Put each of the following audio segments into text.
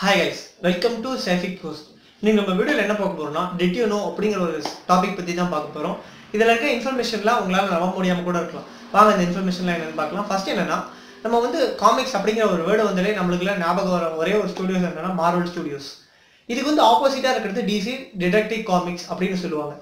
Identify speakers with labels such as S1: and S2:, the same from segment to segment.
S1: Hi guys welcome to சேஃபிக் post நீங்கள் நம்ம வீடியோவில் என்ன பார்க்க போகிறோம்னா டெட் யூ நோ அப்படிங்கிற ஒரு டாபிக் பற்றி தான் பார்க்க போகிறோம் இதில் இருக்க இன்ஃபர்மேஷன்லாம் உங்களால் நம்ப முடியாமல் கூட இருக்கலாம். வாங்க இந்த இன்ஃபர்மேஷன்லாம் என்னென்னு பார்க்கலாம். ஃபஸ்ட் என்னென்னா நம்ம வந்து காமிக்ஸ் அப்படிங்கிற ஒரு வேர்டு வந்தாலே நம்மளுக்குலாம் ஞாபகம் வர ஒரே ஒரு ஸ்டுடியோஸ் என்னென்னா மார்வல் ஸ்டுடியோஸ் இதுக்கு வந்து ஆப்போசிட்டாக இருக்கிறது டிசி டிடெக்டிவ் காமிக்ஸ் அப்படின்னு சொல்லுவாங்க.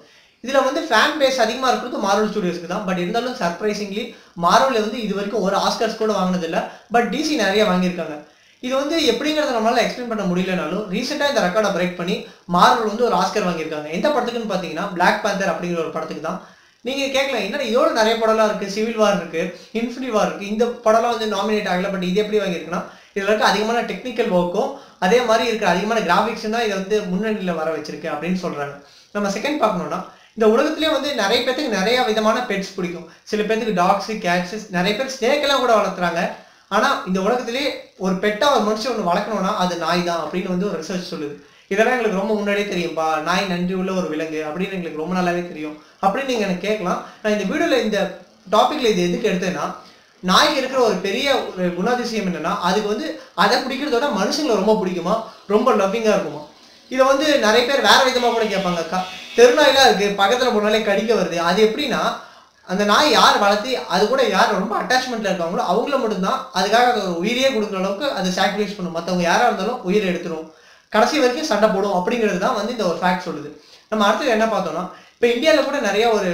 S1: இதில் வந்து ஃபேன் பேஸ் அதிகமாக இருக்கிறது மார்வல் ஸ்டுடியோஸ்க்கு தான். பட் இருந்தாலும் சர்ப்ரைசிங்லி மார்வலில் வந்து இது வரைக்கும் ஒரு ஆஸ்கர்ஸ் கூட வாங்கினதில்லை. பட் டிசி நிறைய வாங்கியிருக்காங்க. இது வந்து எப்படிங்கிறத நம்மளால எக்ஸ்பிளைன் பண்ண முடியலனாலும் ரீசெண்டாக இந்த ரெக்கார்டை பிரேக் பண்ணி மார்வல் வந்து ஒரு ஆஸ்கர் வாங்கியிருக்காங்க. எந்த படத்துக்குன்னு பார்த்தீங்கன்னா பிளாக் பேந்தர் அப்படிங்கிற ஒரு படத்துக்கு தான். நீங்கள் கேட்கலாம் என்ன இதோட நிறைய படம்லாம் இருக்குது சிவில் வார் இருக்குது இன்ஃபினி வார் இருக்குது இந்த படம்லாம் வந்து நாமினேட் ஆகல பட் இது எப்படி வாங்கியிருக்குன்னா இதில் இருக்க அதிகமான டெக்னிக்கல் ஒர்க்கும் அதே மாதிரி இருக்கிற அதிகமான கிராஃபிக்ஸ் தான் இதை வந்து முன்னணியில் வர வச்சிருக்கு அப்படின்னு சொல்கிறாங்க நம்ம செகண்ட் பார்க்கணும்னா இந்த உலகத்துலேயே வந்து நிறைய பேத்துக்கு நிறைய விதமான பெட்ஸ் பிடிக்கும். சில பேத்துக்கு டாக்ஸு கேட்ஸ் நிறைய பேர் ஸ்னேக்கெல்லாம் கூட வளர்த்துறாங்க. ஆனால் இந்த உலகத்திலே ஒரு பெட்டாக ஒரு மனுஷன் ஒன்று வளர்க்கணும்னா அது நாய் தான் அப்படின்னு வந்து ஒரு ரிசர்ச் சொல்லுது. இதெல்லாம் எங்களுக்கு ரொம்ப முன்னாடியே தெரியும்பா நாய் நன்றி உள்ள ஒரு விலங்கு அப்படின்னு எங்களுக்கு ரொம்ப நல்லாவே தெரியும். அப்படின்னு நீங்கள் எனக்கு கேட்கலாம். நான் இந்த வீடியோவில் இந்த டாப்பிக்கில் இது எதுக்கு எடுத்தேன்னா நாய்க்கு இருக்கிற ஒரு பெரிய ஒரு குணாதிசயம் என்னென்னா அதுக்கு வந்து அதை பிடிக்கிறதோட மனுஷங்களை ரொம்ப பிடிக்குமா? ரொம்ப லவ்விங்காக இருக்குமா? இதை வந்து நிறைய பேர் வேற விதமாக கூட கேட்பாங்க. க- தெருநாயெல்லாம் இருக்குது பக்கத்தில் போனாலே கடிக்க வருது. அது எப்படின்னா அந்த நாய் யார் வளர்த்தி அது கூட யார் ரொம்ப அட்டாச்மெண்ட்ல இருக்காங்களோ அவங்கள மட்டும்தான் அதுக்காக அது உயிரையே கொடுக்குற அளவுக்கு அது சாக்ரிஃபைஸ் பண்ணும். மற்றவங்க யாராக இருந்தாலும் உயிரை எடுத்துரும். கடைசி வரைக்கும் சண்டை போடும் அப்படிங்கிறது தான் வந்து இந்த ஒரு ஃபேக்ட் சொல்லுது. நம்ம அடுத்தது என்ன பார்த்தோம்னா இப்போ இந்தியாவில் கூட நிறைய ஒரு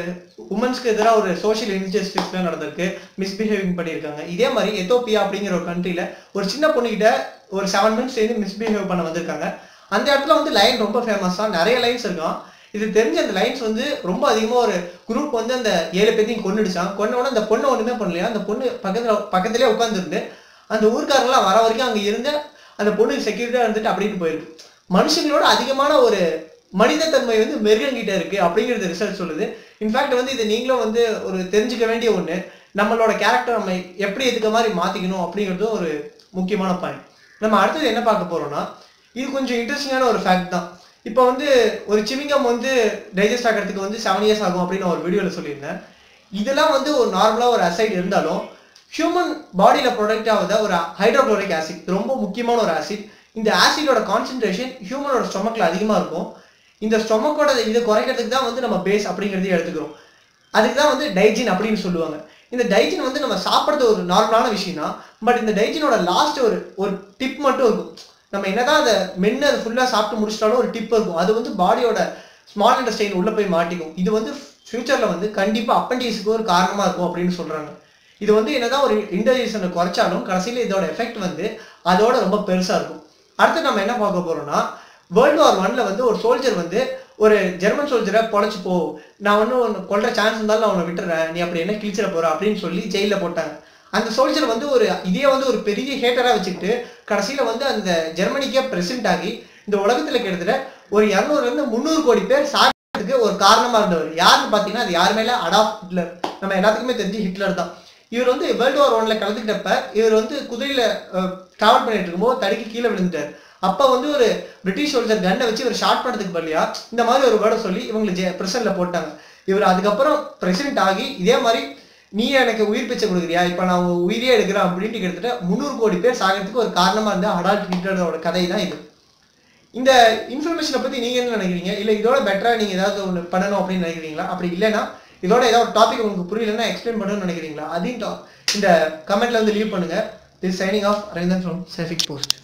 S1: உமன்ஸ்க்கு எதிராக ஒரு சோஷியல் இன்ஜஸ்டிஸ்லாம் நடந்திருக்கு. மிஸ்பிஹேவிங் பண்ணியிருக்காங்க. இதே மாதிரி எத்தோப்பியா அப்படிங்கிற ஒரு கண்ட்ரியில் ஒரு சின்ன பொண்ணுகிட்ட ஒரு செவன் மினிட்ஸ் சேர்ந்து மிஸ்பிஹேவ் பண்ண வந்திருக்காங்க. அந்த இடத்துல வந்து லைன் ரொம்ப ஃபேமஸாக நிறைய லைன்ஸ் இருக்கான். இது தெரிஞ்ச அந்த லைன்ஸ் வந்து ரொம்ப அதிகமாக ஒரு குரூப் வந்து அந்த ஏழு பேர்த்தையும் கொன்னுடுச்சான் கொன்ன உடனே அந்த பொண்ணு ஒன்றுமே பண்ணலையா? அந்த பொண்ணு பக்கத்தில் பக்கத்துலேயே உட்காந்துருந்து அந்த ஊர்க்காரங்களாம் வர வரைக்கும் அங்கே இருந்து அந்த பொண்ணுக்கு செக்யூரிட்டியாக இருந்துட்டு அப்படின்னு போயிருக்கு. மனுஷங்களோட அதிகமான ஒரு மனிதத்தன்மை வந்து மிருகங்கிட்ட இருக்கு அப்படிங்கிறது ரிசல்ட் சொல்லுது. இன்ஃபேக்ட் வந்து இது நீங்களும் வந்து ஒரு தெரிஞ்சுக்க வேண்டிய ஒன்று நம்மளோட கேரக்டர் நம்ம எப்படி இதுக்கு மாதிரி மாற்றிக்கணும் அப்படிங்கிறதும் ஒரு முக்கியமான பாயிண்ட் நம்ம அடுத்தது என்ன பார்க்க போகிறோம்னா இது கொஞ்சம் இன்ட்ரெஸ்டிங்கான ஒரு ஃபேக்ட் தான். இப்போ வந்து ஒரு சிவிங்கம் வந்து டைஜஸ்ட் ஆகிறதுக்கு வந்து செவன் இயர்ஸ் ஆகும் அப்படின்னு ஒரு வீடியோவில் சொல்லியிருந்தேன். இதெல்லாம் வந்து ஒரு நார்மலாக ஒரு அசைட் இருந்தாலும் ஹியூமன் பாடியில் ப்ரொடக்ட் ஆகுத ஒரு ஹைட்ரோக்ளோரிக் ஆசிட் ரொம்ப முக்கியமான ஒரு ஆசிட் இந்த ஆசிடோட கான்சென்ட்ரேஷன் ஹியூமனோட ஸ்டொமக்கில் அதிகமாக இருக்கும். இந்த ஸ்டொமக்கோட இதை குறைக்கிறதுக்கு தான் வந்து நம்ம பேஸ் அப்படிங்கிறதையும் எடுத்துக்கிறோம். அதுக்கு தான் வந்து டைஜின் அப்படின்னு சொல்லுவாங்க. இந்த டைஜின் வந்து நம்ம சாப்பிட்றது ஒரு நார்மலான விஷயம் தான் பட் இந்த டைஜினோட லாஸ்ட் ஒரு ஒரு டிப் மட்டும் இருக்கும். நம்ம என்னதான் அதை மென்று அதை ஃபுல்லாக சாப்பிட்டு முடிச்சிட்டாலும் ஒரு டிப் இருக்கும். அது வந்து பாடியோட ஸ்மால் இன்டஸ்டைன் உள்ளே போய் மாட்டிக்கும். இது வந்து ஃப்யூச்சரில் வந்து கண்டிப்பாக அப்பண்டிஸுக்கு ஒரு காரணமாக இருக்கும் அப்படின்னு சொல்கிறாங்க இது வந்து என்னதான் ஒரு இன்டர்ஜெஷனை குறைச்சாலும் கடைசியில் இதோட எஃபெக்ட் வந்து அதோட ரொம்ப பெருசாக இருக்கும். அடுத்து நம்ம என்ன பார்க்க போகிறோம்னா வேர்ல்டு வார் ஒன்ல வந்து ஒரு சோல்ஜர் வந்து ஒரு ஜெர்மன் சோல்ஜரை பொழைச்சு போ நான் ஒன்றும் கொல்ற சான்ஸ் இருந்தாலும் நான் உன்னை விட்டுறேன். நீ அப்படி என்ன கிழிச்சிட போற அப்படின்னு சொல்லி ஜெயிலில் போட்டாங்க. அந்த சோல்ஜர் வந்து ஒரு இதே வந்து ஒரு பெரிய ஹேட்டராக வச்சுக்கிட்டு கடைசியில் வந்து அந்த ஜெர்மனிக்கே பிரசிடென்ட் ஆகி இந்த உலகத்தில் கிட்டத்தட்ட ஒரு இரநூறுலேருந்து முந்நூறு கோடி பேர் சாகிறதுக்கு ஒரு காரணமாக இருந்தவர். யாருன்னு பார்த்தீங்கன்னா அது யாருமே இல்லை அடாப் ஹிட்லர். நம்ம எல்லாத்துக்குமே தெரிஞ்சு ஹிட்லர் தான். இவர் வந்து வேர்ல்டு வார் ஒன்ல கலந்துக்கிட்டப்ப இவர் வந்து குதிரையில் ட்ராவல் பண்ணிட்டு இருக்கும்போது தடுக்கி கீழே விழுந்துட்டார். அப்போ வந்து ஒரு பிரிட்டிஷ் சோல்ஜர் கண்ணை வச்சு இவர் ஷார்ட் பண்ணதுக்கு பதிலியா இந்த மாதிரி ஒரு வேர்டை சொல்லி இவங்களை பிரசன்ட்ல போட்டாங்க. இவர் அதுக்கப்புறம் பிரசிடென்ட் ஆகி இதே மாதிரி நீ எனக்கு உயிர் பிச்சை கொடுக்குறியா? இப்போ நான் உயிரியே உயிரே எடுக்கிறேன் அப்படின்ட்டு கிட்டத்தட்ட முந்நூறு கோடி பேர் சாகிறதுக்கு ஒரு காரணமாக இருந்த அடால்ட் ஹிட்லரோட கதை தான் இது. இந்த இன்ஃபர்மேஷனை பற்றி நீங்கள் என்ன நினைக்கிறீங்க? இல்லை இதோட பெட்டரா நீங்கள் ஏதாவது ஒன்று பண்ணணும் அப்படின்னு நினைக்கிறீங்களா? அப்படி இல்லைன்னா இதோட ஏதாவது ஒரு டாபிக் உங்களுக்கு புரியலன்னா எக்ஸ்பிளைன் பண்ணணும்னு நினைக்கிறீங்களா? அதையும் இந்த கமெண்ட்ல வந்து லீவ் பண்ணுங்க. This signing off Aravindan from சேஃபிக் post